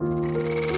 Música